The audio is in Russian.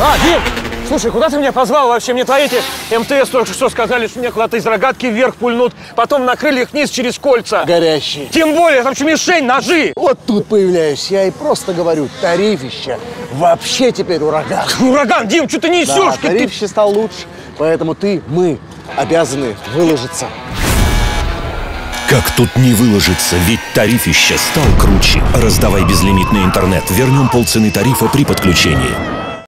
А, Дим, слушай, куда ты меня позвал вообще? Мне твои эти МТС только что сказали, что меня куда-то из рогатки вверх пульнут, потом на крыльях вниз через кольца. Горящие. Тем более, там еще мишень, ножи. Вот тут появляюсь я и просто говорю, тарифище вообще теперь ураган. Ураган, Дим, что ты несешь? Да, Ты- стал лучше, поэтому ты, мы обязаны выложиться. Как тут не выложиться, ведь тарифище стал круче. Раздавай безлимитный интернет. Вернем полцены тарифа при подключении.